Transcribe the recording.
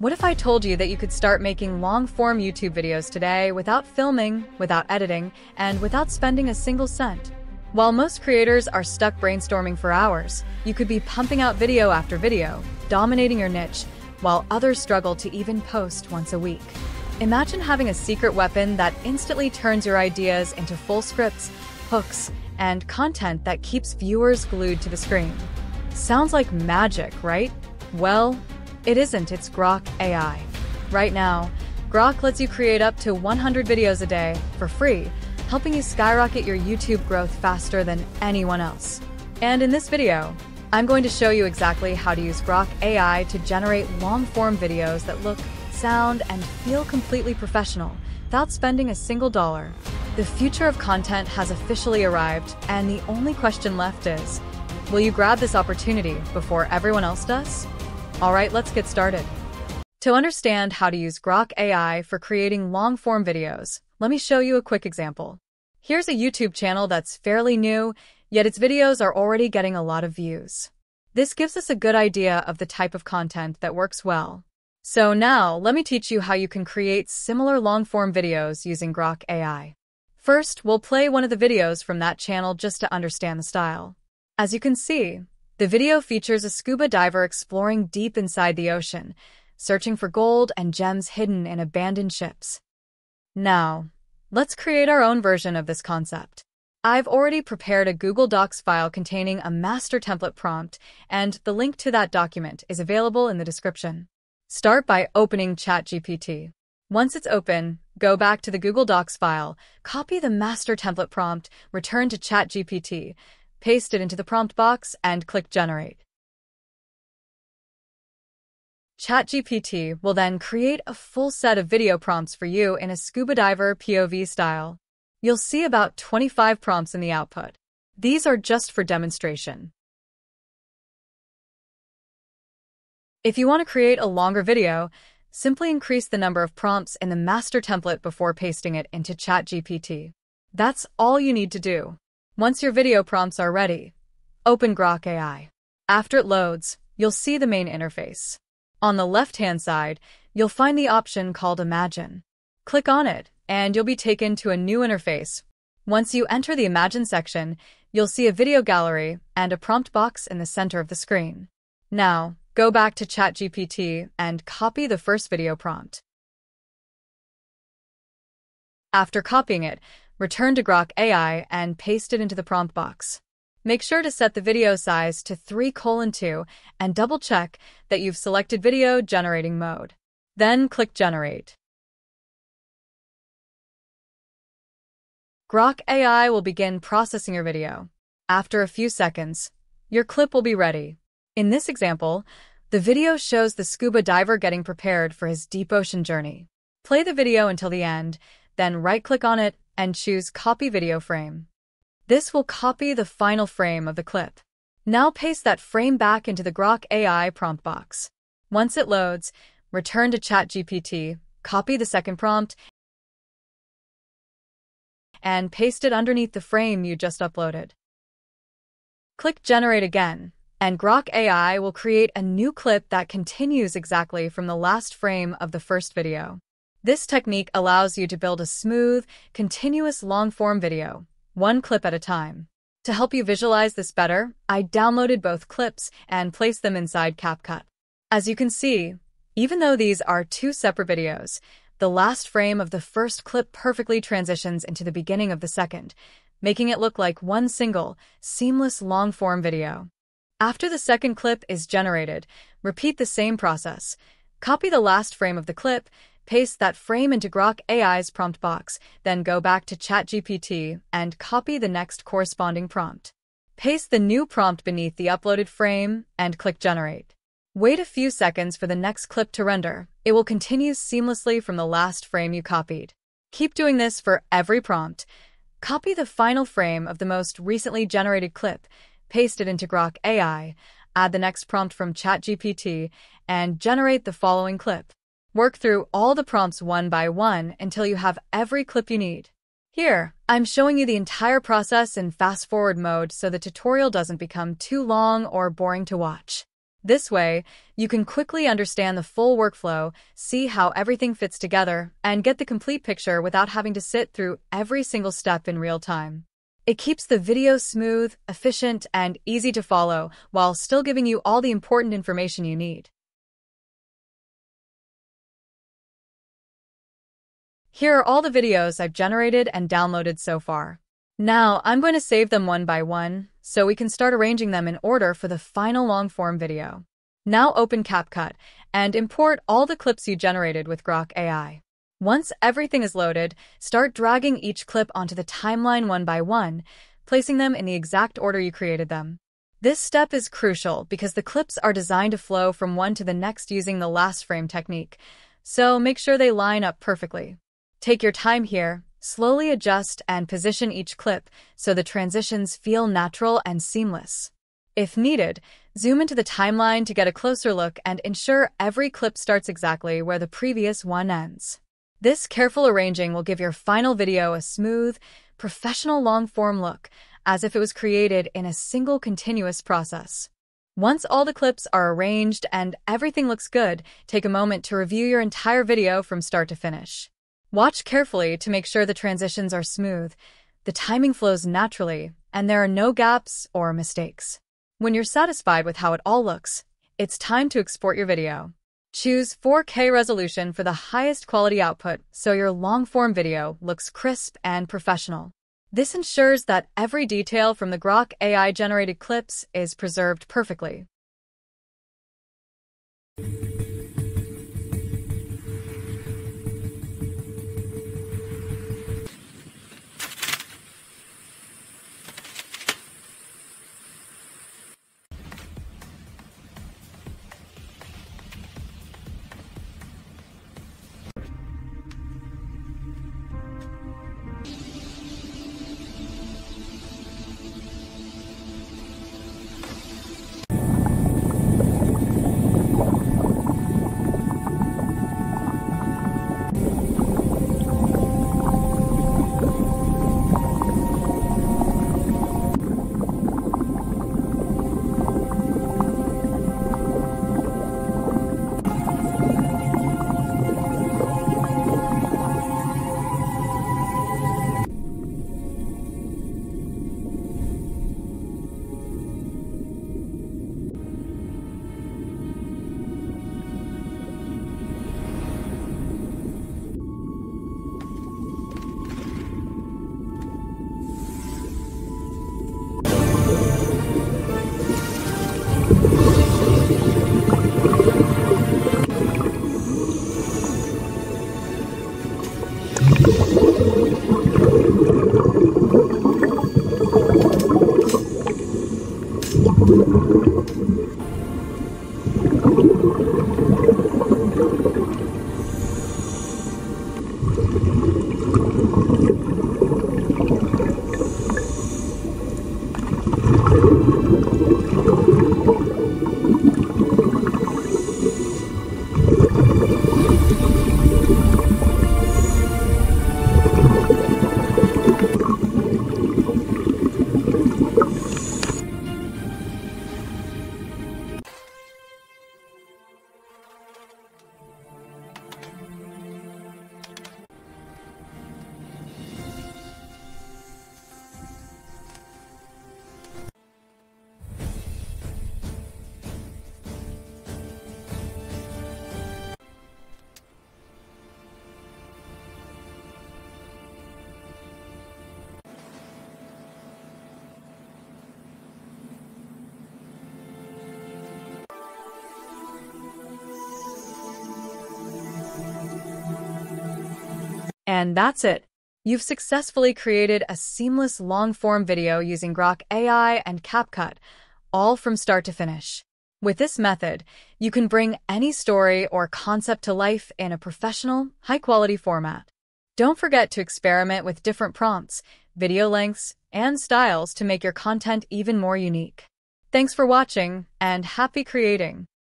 What if I told you that you could start making long-form YouTube videos today without filming, without editing, and without spending a single cent? While most creators are stuck brainstorming for hours, you could be pumping out video after video, dominating your niche, while others struggle to even post once a week. Imagine having a secret weapon that instantly turns your ideas into full scripts, hooks, and content that keeps viewers glued to the screen. Sounds like magic, right? Well, it isn't, it's Grok AI. Right now, Grok lets you create up to 100 videos a day for free, helping you skyrocket your YouTube growth faster than anyone else. And in this video, I'm going to show you exactly how to use Grok AI to generate long-form videos that look, sound, and feel completely professional without spending a single dollar. The future of content has officially arrived, and the only question left is, will you grab this opportunity before everyone else does? All right, let's get started. To understand how to use Grok AI for creating long-form videos, let me show you a quick example. Here's a YouTube channel that's fairly new, yet its videos are already getting a lot of views. This gives us a good idea of the type of content that works well. So now, let me teach you how you can create similar long-form videos using Grok AI. First, we'll play one of the videos from that channel just to understand the style. As you can see, the video features a scuba diver exploring deep inside the ocean, searching for gold and gems hidden in abandoned ships. Now, let's create our own version of this concept. I've already prepared a Google Docs file containing a master template prompt, and the link to that document is available in the description. Start by opening ChatGPT. Once it's open, go back to the Google Docs file, copy the master template prompt, return to ChatGPT, paste it into the prompt box, and click Generate. ChatGPT will then create a full set of video prompts for you in a scuba diver POV style. You'll see about 25 prompts in the output. These are just for demonstration. If you want to create a longer video, simply increase the number of prompts in the master template before pasting it into ChatGPT. That's all you need to do. Once your video prompts are ready, open Grok AI. After it loads, you'll see the main interface. On the left-hand side, you'll find the option called Imagine. Click on it, and you'll be taken to a new interface. Once you enter the Imagine section, you'll see a video gallery and a prompt box in the center of the screen. Now, go back to ChatGPT and copy the first video prompt. After copying it, return to Grok AI and paste it into the prompt box. Make sure to set the video size to 3 colon 2 and double check that you've selected video generating mode. Then click Generate. Grok AI will begin processing your video. After a few seconds, your clip will be ready. In this example, the video shows the scuba diver getting prepared for his deep ocean journey. Play the video until the end, then right-click on it and choose Copy Video Frame. This will copy the final frame of the clip. Now paste that frame back into the Grok AI prompt box. Once it loads, return to ChatGPT, copy the second prompt, and paste it underneath the frame you just uploaded. Click Generate again, and Grok AI will create a new clip that continues exactly from the last frame of the first video. This technique allows you to build a smooth, continuous long-form video, one clip at a time. To help you visualize this better, I downloaded both clips and placed them inside CapCut. As you can see, even though these are two separate videos, the last frame of the first clip perfectly transitions into the beginning of the second, making it look like one single, seamless long-form video. After the second clip is generated, repeat the same process. Copy the last frame of the clip Paste that frame into Grok AI's prompt box, then go back to ChatGPT and copy the next corresponding prompt. Paste the new prompt beneath the uploaded frame and click Generate. Wait a few seconds for the next clip to render. It will continue seamlessly from the last frame you copied. Keep doing this for every prompt. Copy the final frame of the most recently generated clip, paste it into Grok AI, add the next prompt from ChatGPT, and generate the following clip. Work through all the prompts one by one until you have every clip you need. Here, I'm showing you the entire process in fast-forward mode so the tutorial doesn't become too long or boring to watch. This way, you can quickly understand the full workflow, see how everything fits together, and get the complete picture without having to sit through every single step in real time. It keeps the video smooth, efficient, and easy to follow while still giving you all the important information you need. Here are all the videos I've generated and downloaded so far. Now, I'm going to save them one by one, so we can start arranging them in order for the final long-form video. Now open CapCut and import all the clips you generated with Grok AI. Once everything is loaded, start dragging each clip onto the timeline one by one, placing them in the exact order you created them. This step is crucial because the clips are designed to flow from one to the next using the last frame technique, so make sure they line up perfectly. Take your time here Slowly adjust and position each clip so the transitions feel natural and seamless. If needed, zoom into the timeline to get a closer look and ensure every clip starts exactly where the previous one ends. This careful arranging will give your final video a smooth, professional long-form look, as if it was created in a single continuous process. Once all the clips are arranged and everything looks good, take a moment to review your entire video from start to finish. Watch carefully to make sure the transitions are smooth, the timing flows naturally, and there are no gaps or mistakes. When you're satisfied with how it all looks, it's time to export your video. Choose 4K resolution for the highest quality output so your long-form video looks crisp and professional. This ensures that every detail from the Grok AI-generated clips is preserved perfectly. And that's it. You've successfully created a seamless long-form video using Grok AI and CapCut, all from start to finish. With this method, you can bring any story or concept to life in a professional, high-quality format. Don't forget to experiment with different prompts, video lengths, and styles to make your content even more unique. Thanks for watching, and happy creating!